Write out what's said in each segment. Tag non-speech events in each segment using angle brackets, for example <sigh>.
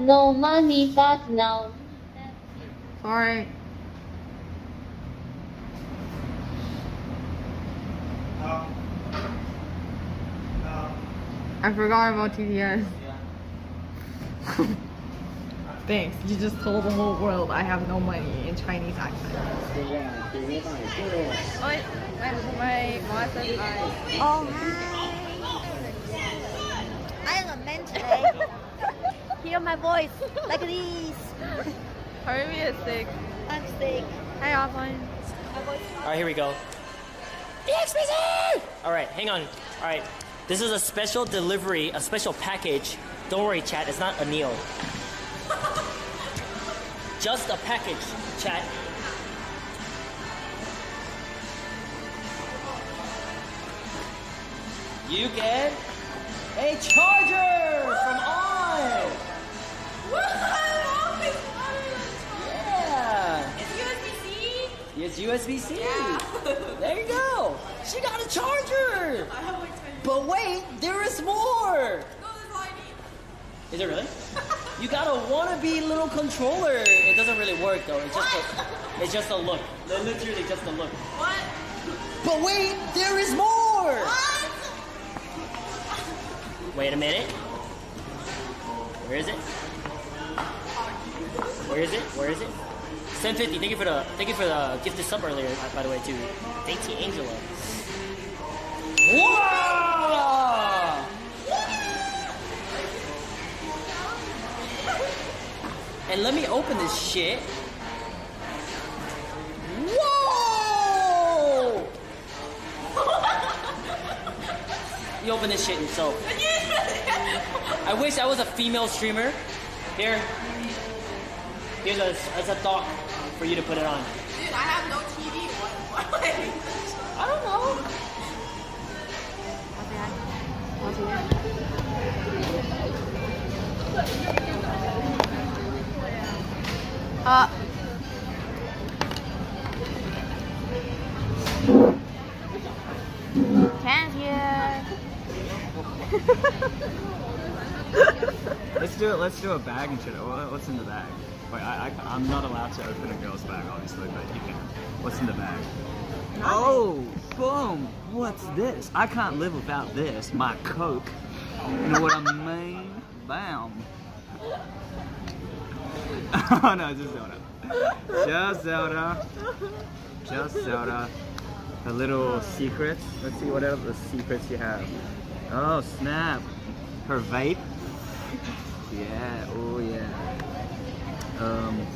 no money, but now. Sorry. I forgot about TTS. <laughs> Thanks. You just told the whole world I have no money in Chinese accent. Oh, my, my mom says hi. Oh, hi. I'm a man today. Hear my voice like this. Harvey is sick. I'm sick. Hi, offline. All right, here we go. EXPC! All right, hang on. All right, this is a special delivery, a special package. Don't worry, chat. It's not a meal. <laughs> Just a package, chat. You get a charger from On. It's USB-C. Yeah. <laughs> There you go. She got a charger. But wait, there is more. No, there's all I need. Is it really? you got a wannabe little controller. It doesn't really work though. It's just a, it's just a look. Literally just a look. What? But wait, there is more. What? Wait a minute. Where is it? Where is it? Where is it? 750. Thank you for the thank you for the gifted sub earlier, by the way, too. Thank you, Angela. Wow! And let me open this shit. Whoa! <laughs> you open this shit yourself. <laughs> I wish I was a female streamer. Here. Here's a, it's a dock for you to put it on. Dude, I have no TV. What? what? <laughs> I don't know. Uh. Can't hear. Let's do it. Let's do a bag and shit. What's in the bag? Wait, I, I, am not allowed to open a girl's bag, obviously, but you can. What's in the bag? Oh, boom! What's this? I can't live without this. My Coke. You know what I mean? Bam. <laughs> oh no, just soda. Just soda. Just soda. A little secrets. Let's see what other secrets you have. Oh snap! Her vape. Yeah. Oh yeah. Um.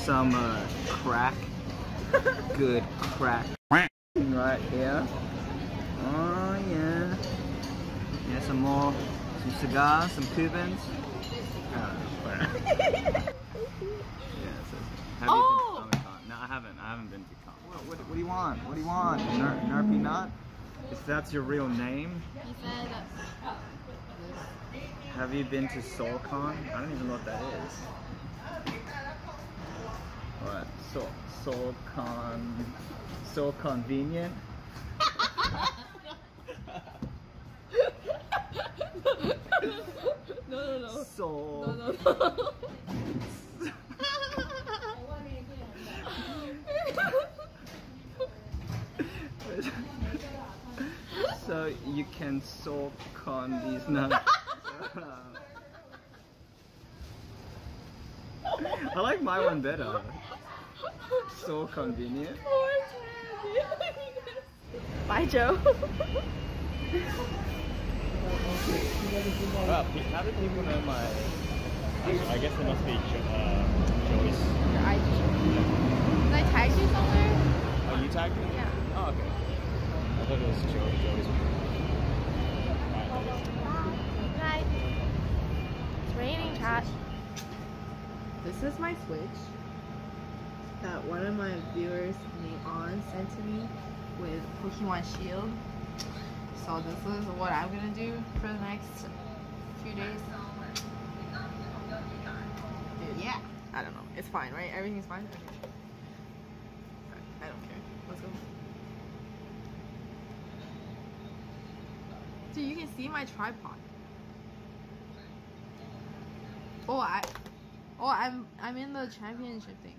Some uh, crack. <laughs> Good crack. Right here. Oh yeah. Yeah. Some more. Some cigars. Some Cubans. I don't know. whatever. <laughs> yeah. So, have Oh! you been to Comic Con? No, I haven't. I haven't been to Con. What, what, what do you want? What do you want? Ner- Nerpy Nut? If that's your real name? He said. Have you been to SoulCon? I don't even know what that is. What? Soul, SoulCon. Soul Convenient? No, no, no. Soul. No, no, no. so <laughs> you can soul con these nuts. I like my one better. So convenient. Bye, Joe. Wow, how do people know my? I guess it must be uh, Joyce. Your ID. Did I tag you somewhere? Oh, you tagged me? Yeah. Oh, okay. I thought it was Joe, Joey's. Good night. It's raining, chat. This is my Switch that one of my viewers Neon, sent to me with Pokemon Shield. So this is what I'm gonna do for the next few days. Dude, yeah. I don't know. It's fine, right? Everything's fine. Okay. I don't care. Let's go. Dude, you can see my tripod. Oh, I. Oh, I'm I'm in the championship thing.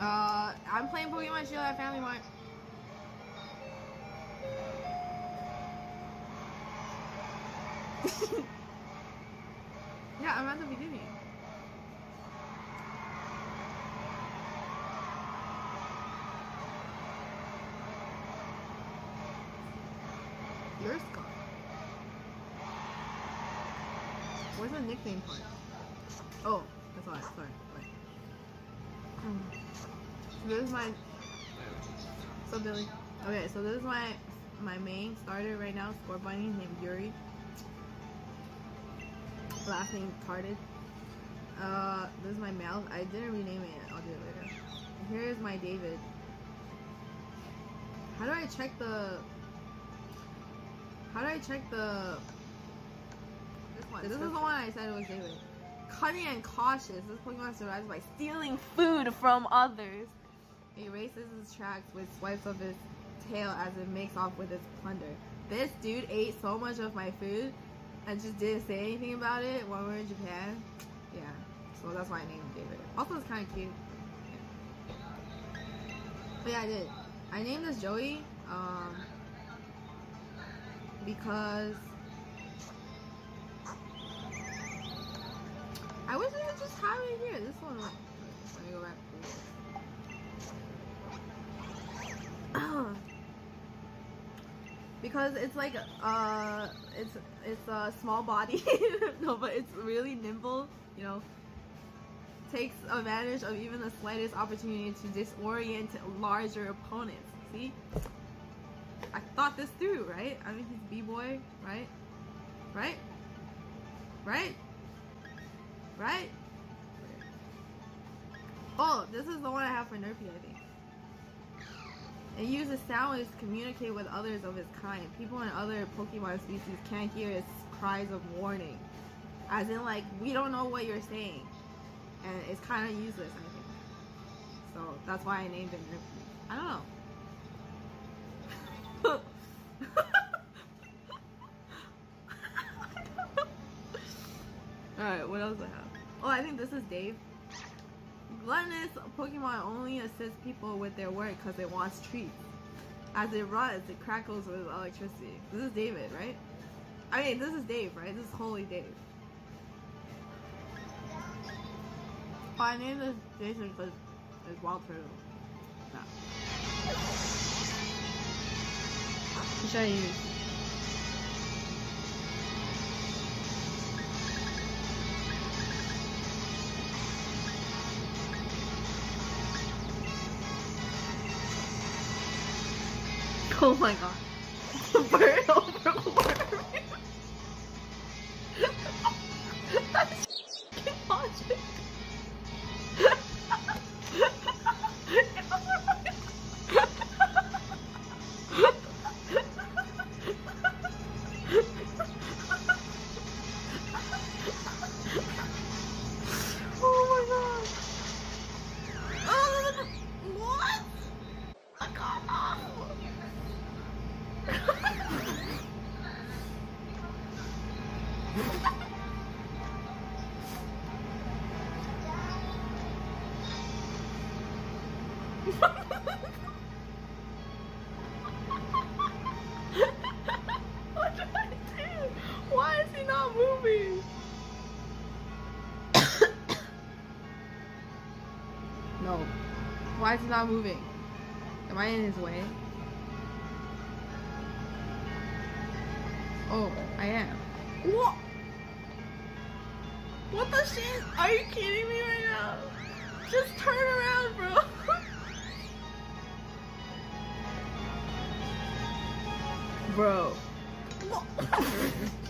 Uh, I'm playing Pokemon Shield at Family Mart. <laughs> yeah, I'm at the beginning. Where's the nickname part? Oh, that's why. Sorry. Wait. So this is my. So Billy. Okay, so this is my my main starter right now, Scorbunny named Yuri. Last name Carded. Uh, this is my mouth. I didn't rename it. I'll do it later. Here is my David. How do I check the? How do I check the? This one. This is the one I said it was David. Cunning and cautious. This Pokemon survives by stealing food from others. He races his tracks with swipes of his tail as it makes off with its plunder. This dude ate so much of my food and just didn't say anything about it when we were in Japan. Yeah, so that's why I named David. Also, it's kind of cute. But yeah, I did. I named this Joey um, because I wish I could just have it here. This one. Let me go back. <clears throat> because it's like uh it's it's a small body. <laughs> No but it's really nimble you know. Takes advantage of even the slightest opportunity to disorient larger opponents. See? I thought this through right? I mean he's b-boy right? Right? Right right oh this is the one I have for Nerpy I think it uses sound waves to communicate with others of its kind. People in other Pokemon species can't hear its cries of warning. As in, like, we don't know what you're saying. And it's kind of useless, I think. So, that's why I named it Nerf. I don't know. <laughs> Alright, what else I have? Oh, I think this is Dave. Gluttonous Pokemon only assists people with their work because it wants treats. As it runs, it crackles with electricity. This is David, right? I mean, this is Dave, right? This is Holy Dave. Oh, I named this Jason because it's Wild Turtle. No. Should I use? Oh my god. <laughs> Bird Why is he not moving? <coughs> no. Why is he not moving? Am I in his way? Oh, I am. What? What the shit? Are you kidding me right now? Just turn around, bro. <laughs> bro. <laughs>